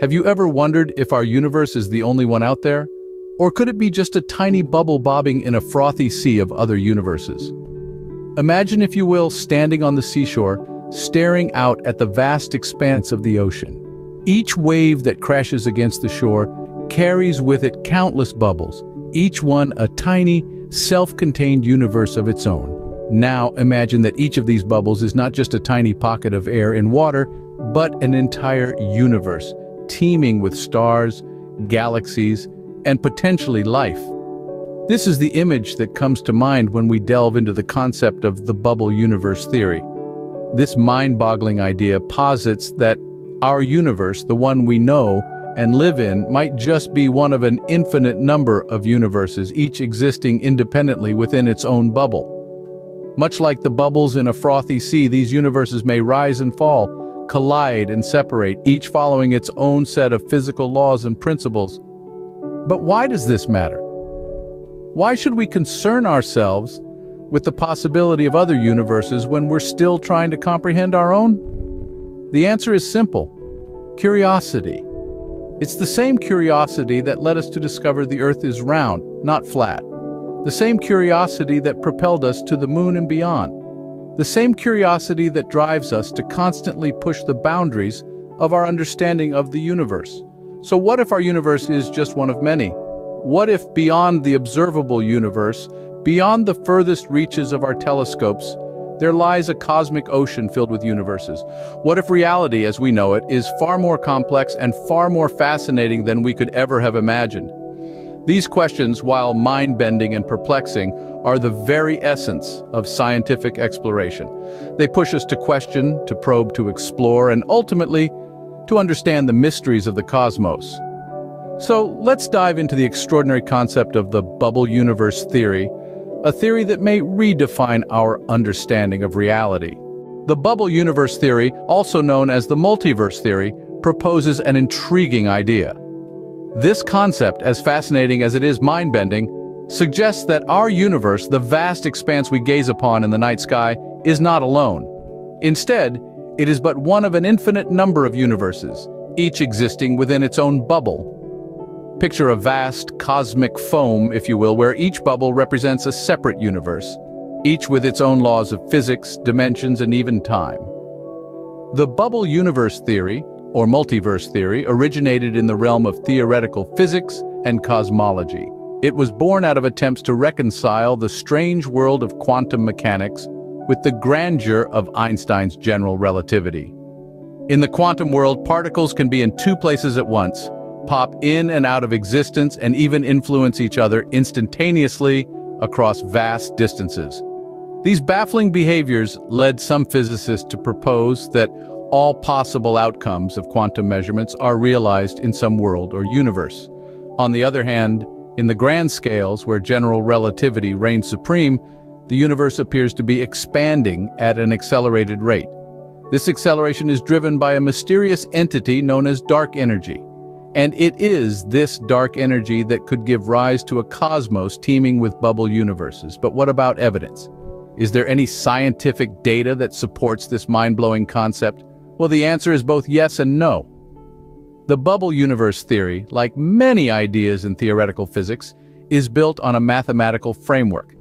Have you ever wondered if our universe is the only one out there? Or could it be just a tiny bubble bobbing in a frothy sea of other universes? Imagine, if you will, standing on the seashore, staring out at the vast expanse of the ocean. Each wave that crashes against the shore carries with it countless bubbles, each one a tiny, self-contained universe of its own. Now imagine that each of these bubbles is not just a tiny pocket of air in water, but an entire universe, teeming with stars, galaxies, and potentially life. This is the image that comes to mind when we delve into the concept of the bubble universe theory. This mind-boggling idea posits that our universe, the one we know and live in, might just be one of an infinite number of universes, each existing independently within its own bubble. Much like the bubbles in a frothy sea, these universes may rise and fall, collide and separate, each following its own set of physical laws and principles. But why does this matter? Why should we concern ourselves with the possibility of other universes when we're still trying to comprehend our own? The answer is simple. Curiosity. It's the same curiosity that led us to discover the Earth is round, not flat. The same curiosity that propelled us to the moon and beyond. The same curiosity that drives us to constantly push the boundaries of our understanding of the universe. So what if our universe is just one of many? What if beyond the observable universe, beyond the furthest reaches of our telescopes, there lies a cosmic ocean filled with universes? What if reality, as we know it, is far more complex and far more fascinating than we could ever have imagined? These questions, while mind-bending and perplexing, are the very essence of scientific exploration. They push us to question, to probe, to explore, and ultimately, to understand the mysteries of the cosmos. So let's dive into the extraordinary concept of the bubble universe theory, a theory that may redefine our understanding of reality. The bubble universe theory, also known as the multiverse theory, proposes an intriguing idea. This concept, as fascinating as it is mind-bending, suggests that our universe, the vast expanse we gaze upon in the night sky, is not alone. Instead, it is but one of an infinite number of universes, each existing within its own bubble. Picture a vast, cosmic foam, if you will, where each bubble represents a separate universe, each with its own laws of physics, dimensions, and even time. The bubble universe theory, or multiverse theory, originated in the realm of theoretical physics and cosmology. It was born out of attempts to reconcile the strange world of quantum mechanics with the grandeur of Einstein's general relativity. In the quantum world, particles can be in two places at once, pop in and out of existence and even influence each other instantaneously across vast distances. These baffling behaviors led some physicists to propose that all possible outcomes of quantum measurements are realized in some world or universe. On the other hand, in the grand scales where general relativity reigns supreme, the universe appears to be expanding at an accelerated rate. This acceleration is driven by a mysterious entity known as dark energy. And it is this dark energy that could give rise to a cosmos teeming with bubble universes. But what about evidence? Is there any scientific data that supports this mind-blowing concept? Well, the answer is both yes and no. The bubble universe theory, like many ideas in theoretical physics, is built on a mathematical framework.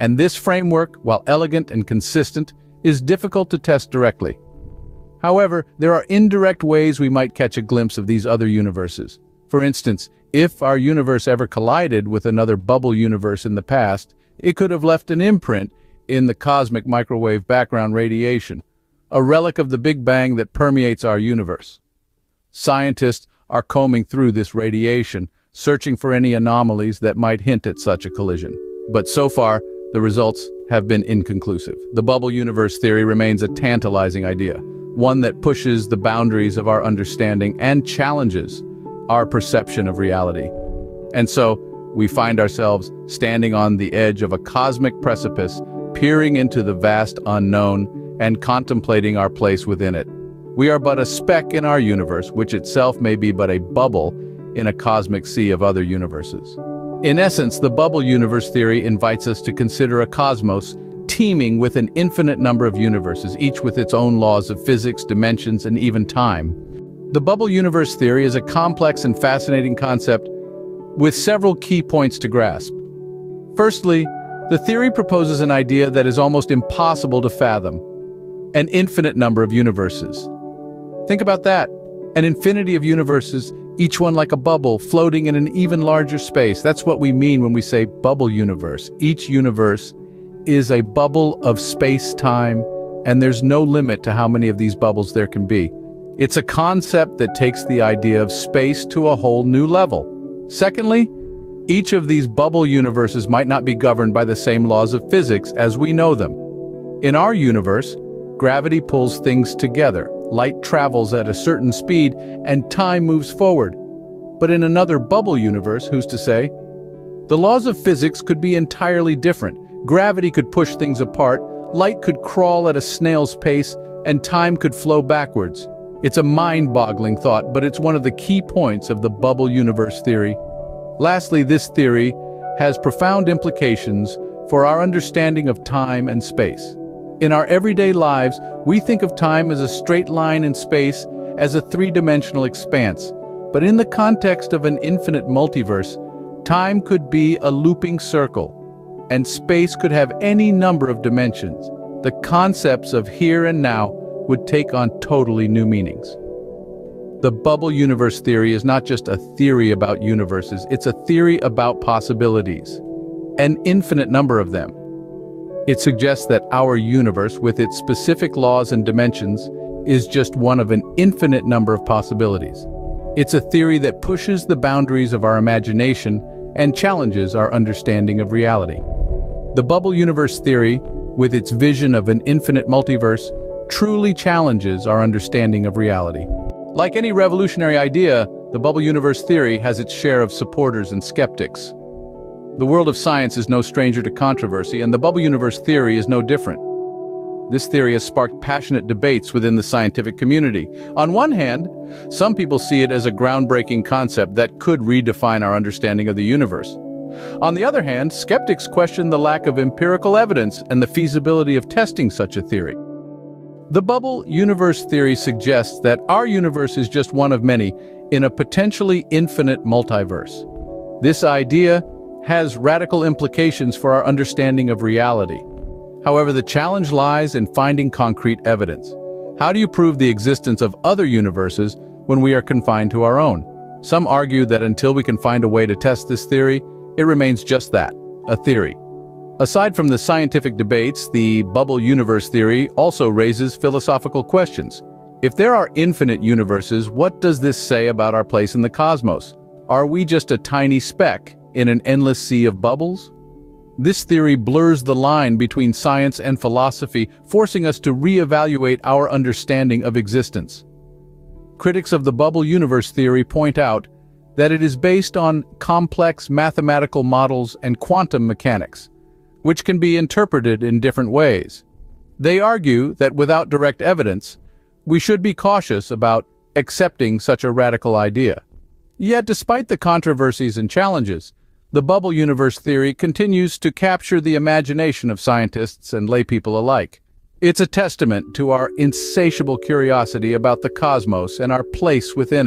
And this framework, while elegant and consistent, is difficult to test directly. However, there are indirect ways we might catch a glimpse of these other universes. For instance, if our universe ever collided with another bubble universe in the past, it could have left an imprint in the cosmic microwave background radiation, a relic of the Big Bang that permeates our universe. Scientists are combing through this radiation, searching for any anomalies that might hint at such a collision. But so far, the results have been inconclusive. The bubble universe theory remains a tantalizing idea, one that pushes the boundaries of our understanding and challenges our perception of reality. And so, we find ourselves standing on the edge of a cosmic precipice, peering into the vast unknown and contemplating our place within it. We are but a speck in our universe, which itself may be but a bubble in a cosmic sea of other universes. In essence, the bubble universe theory invites us to consider a cosmos teeming with an infinite number of universes, each with its own laws of physics, dimensions, and even time. The bubble universe theory is a complex and fascinating concept with several key points to grasp. Firstly, the theory proposes an idea that is almost impossible to fathom, an infinite number of universes. Think about that, an infinity of universes, each one like a bubble, floating in an even larger space. That's what we mean when we say bubble universe. Each universe is a bubble of space-time, and there's no limit to how many of these bubbles there can be. It's a concept that takes the idea of space to a whole new level. Secondly, each of these bubble universes might not be governed by the same laws of physics as we know them. In our universe, gravity pulls things together, light travels at a certain speed, and time moves forward. But in another bubble universe, who's to say? The laws of physics could be entirely different. Gravity could push things apart, light could crawl at a snail's pace, and time could flow backwards. It's a mind-boggling thought, but it's one of the key points of the bubble universe theory. Lastly, this theory has profound implications for our understanding of time and space. In our everyday lives, we think of time as a straight line in space, as a three-dimensional expanse. But in the context of an infinite multiverse, time could be a looping circle, and space could have any number of dimensions. The concepts of here and now would take on totally new meanings. The bubble universe theory is not just a theory about universes, it's a theory about possibilities. An infinite number of them. It suggests that our universe, with its specific laws and dimensions, is just one of an infinite number of possibilities. It's a theory that pushes the boundaries of our imagination and challenges our understanding of reality. The bubble universe theory, with its vision of an infinite multiverse, truly challenges our understanding of reality. Like any revolutionary idea, the bubble universe theory has its share of supporters and skeptics. The world of science is no stranger to controversy, and the bubble universe theory is no different. This theory has sparked passionate debates within the scientific community. On one hand, some people see it as a groundbreaking concept that could redefine our understanding of the universe. On the other hand, skeptics question the lack of empirical evidence and the feasibility of testing such a theory. The bubble universe theory suggests that our universe is just one of many in a potentially infinite multiverse. This idea has radical implications for our understanding of reality. However, the challenge lies in finding concrete evidence. How do you prove the existence of other universes when we are confined to our own? Some argue that until we can find a way to test this theory, it remains just that, a theory. Aside from the scientific debates, the bubble universe theory also raises philosophical questions. If there are infinite universes, what does this say about our place in the cosmos? Are we just a tiny speck in an endless sea of bubbles? This theory blurs the line between science and philosophy, forcing us to re-evaluate our understanding of existence. Critics of the bubble universe theory point out that it is based on complex mathematical models and quantum mechanics, which can be interpreted in different ways. They argue that without direct evidence, we should be cautious about accepting such a radical idea. Yet despite the controversies and challenges, the bubble universe theory continues to capture the imagination of scientists and laypeople alike. It's a testament to our insatiable curiosity about the cosmos and our place within it.